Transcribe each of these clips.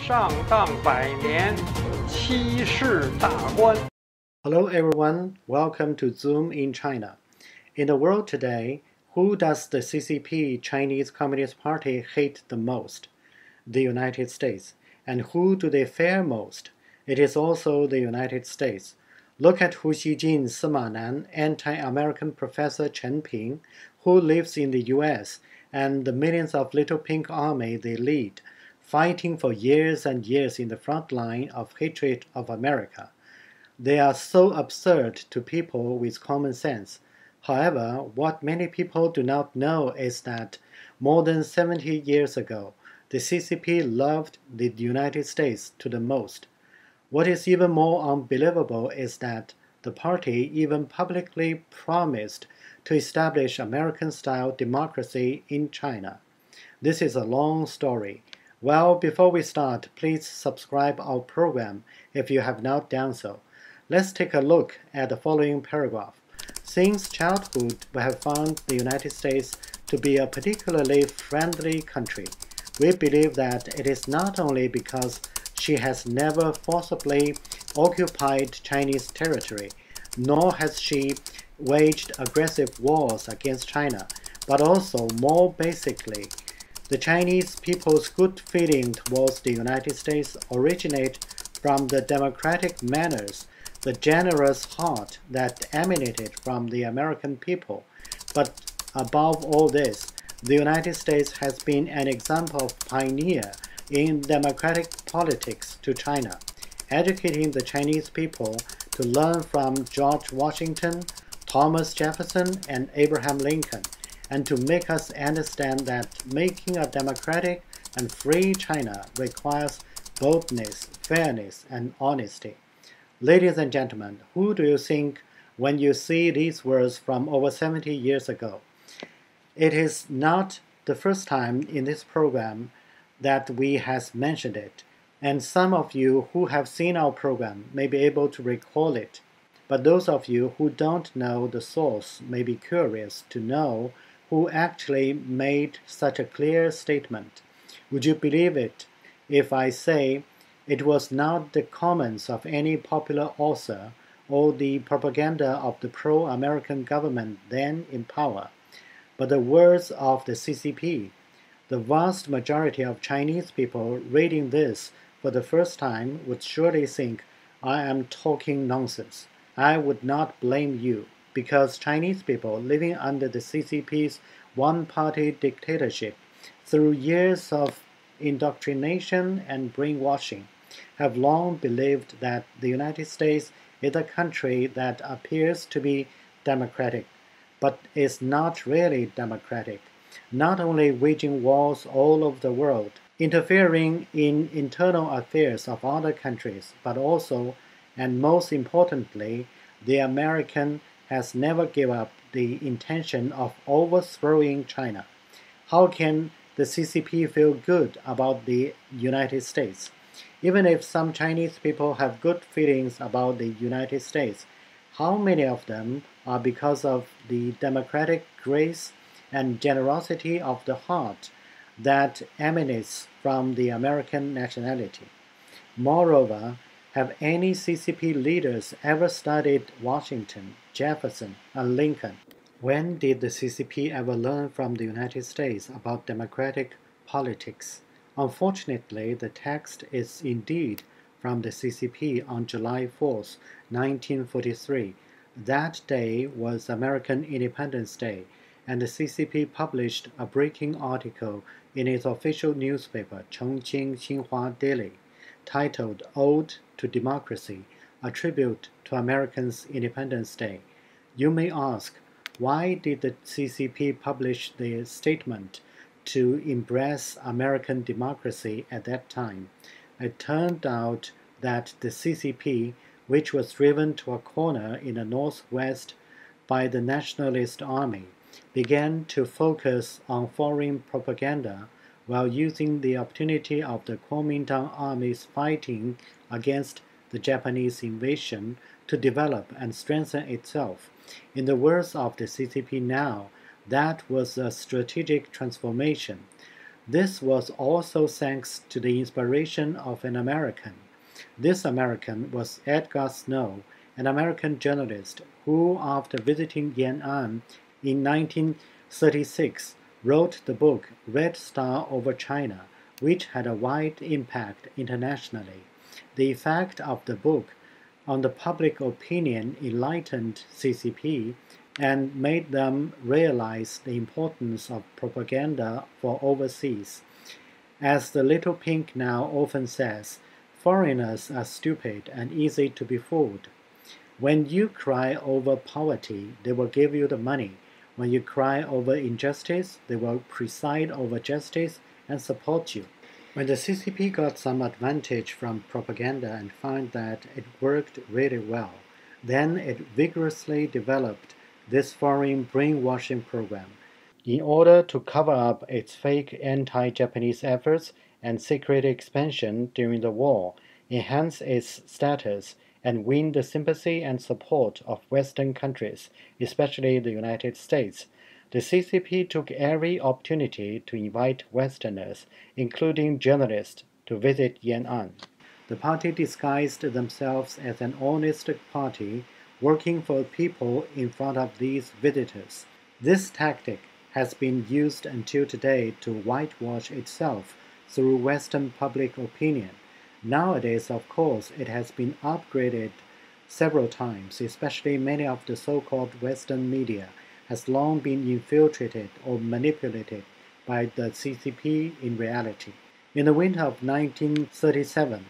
上当百年，欺世大官。 Hello everyone, welcome to Zoom in China. In the world today, who does the CCP Chinese Communist Party hate the most? The United States. And who do they fear most? It is also the United States. Look at Hu Xijin Sima Nan, anti-American professor Chen Ping, who lives in the US, and the millions of Little Pink Army they lead, fighting for years and years in the front line of hatred of America. They are so absurd to people with common sense. However, what many people do not know is that more than 70 years ago, the CCP loved the United States to the most. What is even more unbelievable is that the party even publicly promised to establish American style democracy in China. This is a long story. Well, before we start, please subscribe our program if you have not done so. Let's take a look at the following paragraph. Since childhood, we have found the United States to be a particularly friendly country. We believe that it is not only because she has never forcibly occupied Chinese territory, nor has she waged aggressive wars against China, but also more basically, the Chinese people's good feeling towards the United States originate from the democratic manners, the generous heart that emanated from the American people. But above all this, the United States has been an example of pioneer in democratic politics to China, educating the Chinese people to learn from George Washington, Thomas Jefferson, and Abraham Lincoln, and to make us understand that making a democratic and free China requires boldness, fairness, and honesty. Ladies and gentlemen, who do you think when you see these words from over 70 years ago? It is not the first time in this program that we has mentioned it, and some of you who have seen our program may be able to recall it. But those of you who don't know the source may be curious to know who actually made such a clear statement. Would you believe it if I say it was not the comments of any popular author or the propaganda of the pro American government then in power, but the words of the CCP? The vast majority of Chinese people reading this for the first time would surely think I am talking nonsense. I would not blame you because Chinese people living under the CCP's one party dictatorship through years of indoctrination and brainwashing have long believed that the United States is a country that appears to be democratic, but is not really democratic, not only waging wars all over the world, interfering in internal affairs of other countries, but also, and most importantly, the American has never given up the intention of overthrowing China. How can the CCP feel good about the United States? Even if some Chinese people have good feelings about the United States, how many of them are because of the democratic grace and generosity of the heart that emanates from the American nationality? Moreover, have any CCP leaders ever studied Washington, Jefferson, and Lincoln? When did the CCP ever learn from the United States about democratic politics? Unfortunately, the text is indeed from the CCP on July 4, 1943. That day was American Independence Day, and the CCP published a breaking article in its official newspaper, Chongqing Xinhua Daily, titled Ode to Democracy, a tribute to Americans' Independence Day. You may ask, why did the CCP publish the statement to embrace American democracy at that time? It turned out that the CCP, which was driven to a corner in the Northwest by the Nationalist Army, began to focus on foreign propaganda while using the opportunity of the Kuomintang army's fighting against the Japanese invasion to develop and strengthen itself. In the words of the CCP now, that was a strategic transformation. This was also thanks to the inspiration of an American. This American was Edgar Snow, an American journalist who, after visiting Yan'an in 1936, wrote the book Red Star over China, which had a wide impact internationally. The effect of the book on the public opinion enlightened CCP and made them realize the importance of propaganda for overseas. As the little pink now often says, foreigners are stupid and easy to be fooled. When you cry over poverty, they will give you the money. When you cry over injustice, they will preside over justice and support you. When the CCP got some advantage from propaganda and found that it worked really well, then it vigorously developed this foreign brainwashing program in order to cover up its fake anti Japanese efforts and secret expansion during the war, enhance its status, and win the sympathy and support of Western countries, especially the United States. The CCP took every opportunity to invite Westerners, including journalists, to visit Yan'an. The party disguised themselves as an honest party working for people in front of these visitors. This tactic has been used until today to whitewash itself through Western public opinion. Nowadays, of course, it has been upgraded several times, especially many of the so called Western media has long been infiltrated or manipulated by the CCP in reality. In the winter of 1937,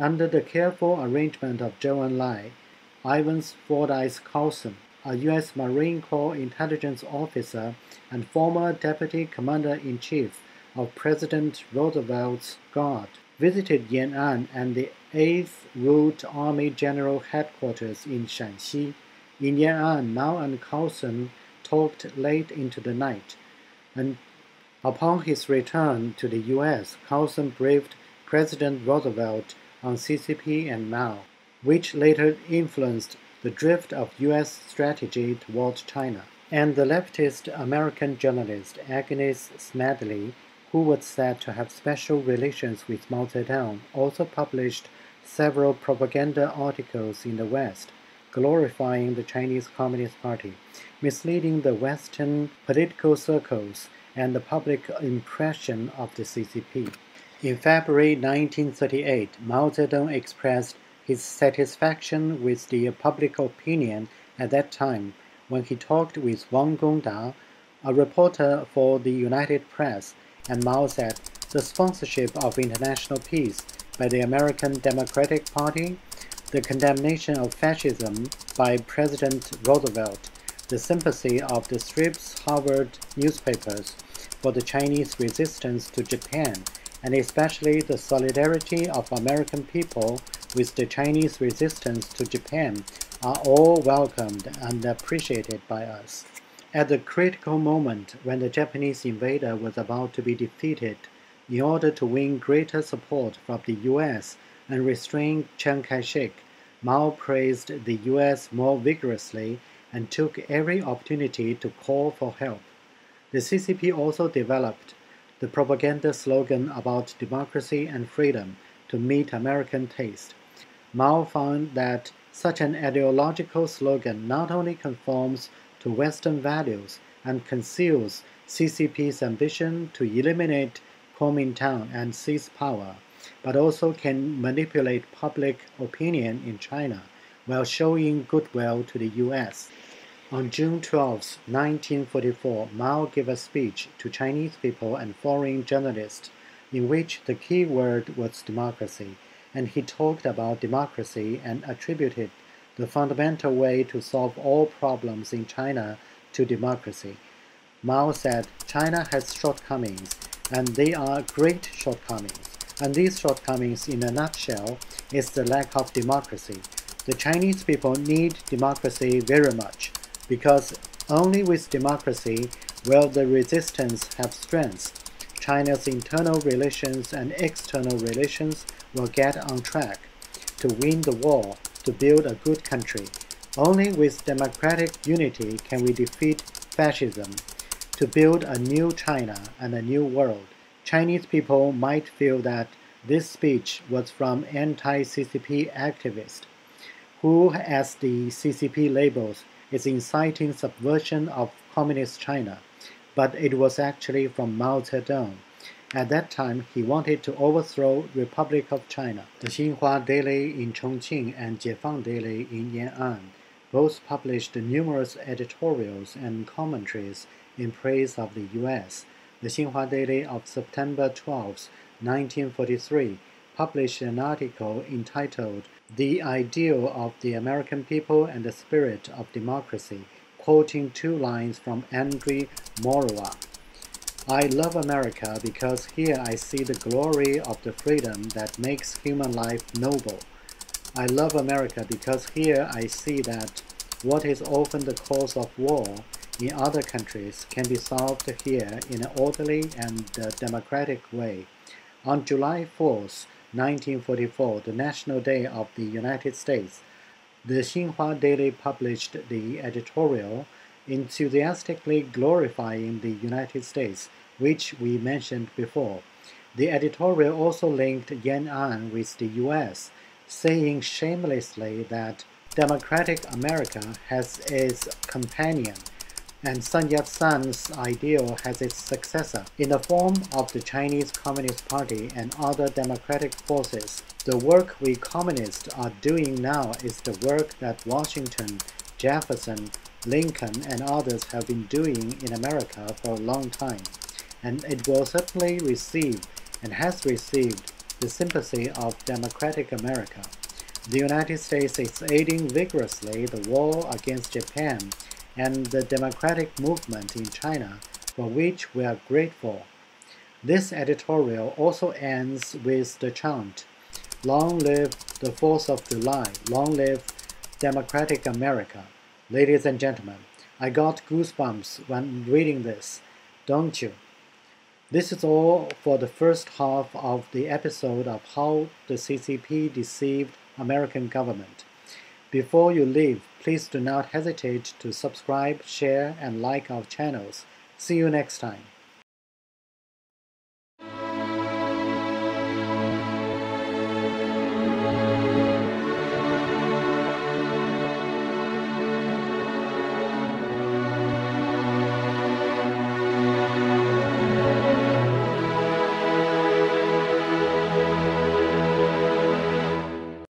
under the careful arrangement of Zhou Enlai, Evans Fordyce Carlson, a U.S. Marine Corps intelligence officer and former deputy commander in chief of President Roosevelt's Guard, visited Yan'an and the 8th Route Army General Headquarters in Shanxi. In Yan'an, Mao and Carlson talked late into the night, and upon his return to the U.S., Carlson briefed President Roosevelt on CCP and Mao, which later influenced the drift of U.S. strategy toward China. And the leftist American journalist Agnes Smedley, who was said to have special relations with Mao Zedong, also published several propaganda articles in the West glorifying the Chinese Communist Party, misleading the Western political circles and the public impression of the CCP. In February 1938, Mao Zedong expressed his satisfaction with the public opinion at that time when he talked with Wang Gongda, a reporter for the United Press, and Mao said the sponsorship of international peace by the American Democratic Party the condemnation of fascism by President Roosevelt, the sympathy of the Scripps Howard newspapers for the Chinese resistance to Japan, and especially the solidarity of American people with the Chinese resistance to Japan are all welcomed and appreciated by us. At the critical moment when the Japanese invader was about to be defeated, in order to win greater support from the US and restrain Chiang Kai shek, Mao praised the US more vigorously and took every opportunity to call for help. The CCP also developed the propaganda slogan about democracy and freedom to meet American taste. Mao found that such an ideological slogan not only conforms to Western values and conceals CCP's ambition to eliminate Kuomintang and seize power, but also can manipulate public opinion in China while showing goodwill to the US. On June 12, 1944, Mao gave a speech to Chinese people and foreign journalists in which the key word was democracy, and he talked about democracy and attributed the fundamental way to solve all problems in China to democracy. Mao said China has shortcomings, and they are great shortcomings. And these shortcomings, in a nutshell, is the lack of democracy. The Chinese people need democracy very much because only with democracy will the resistance have strength. China's internal relations and external relations will get on track to win the war, to build a good country. Only with democratic unity can we defeat fascism, to build a new China and a new world. Chinese people might feel that this speech was from anti-CCP activists, who, as the CCP labels, is inciting subversion of communist China, but it was actually from Mao Zedong. At that time, he wanted to overthrow Republic of China. The Xinhua Daily in Chongqing and Jiefang Daily in Yan'an both published numerous editorials and commentaries in praise of the U.S. The Xinhua Daily of September 12, 1943, published an article entitled The Ideal of the American People and the Spirit of Democracy, quoting two lines from Andre Maurois. I love America because here I see the glory of the freedom that makes human life noble. I love America because here I see that what is often the cause of war in other countries can be solved here in an orderly and uh, democratic way. On July 4, 1944, the National Day of the United States, the Xinhua Daily published the editorial enthusiastically glorifying the United States, which we mentioned before. The editorial also linked Yan'an with the US, saying shamelessly that democratic America has its companion, and Sun Yat-sen's ideal has its successor in the form of the Chinese Communist Party and other democratic forces. The work we communists are doing now is the work that Washington, Jefferson, Lincoln, and others have been doing in America for a long time, and it will certainly receive and has received the sympathy of democratic America. The United States is aiding vigorously the war against Japan and the democratic movement in China, for which we are grateful. This editorial also ends with the chant, Long live the 4th of July, long live democratic America. Ladies and gentlemen, I got goosebumps when reading this, don't you? This is all for the first half of the episode of how the CCP deceived American government. Before you leave, please do not hesitate to subscribe, share, and like our channels. See you next time.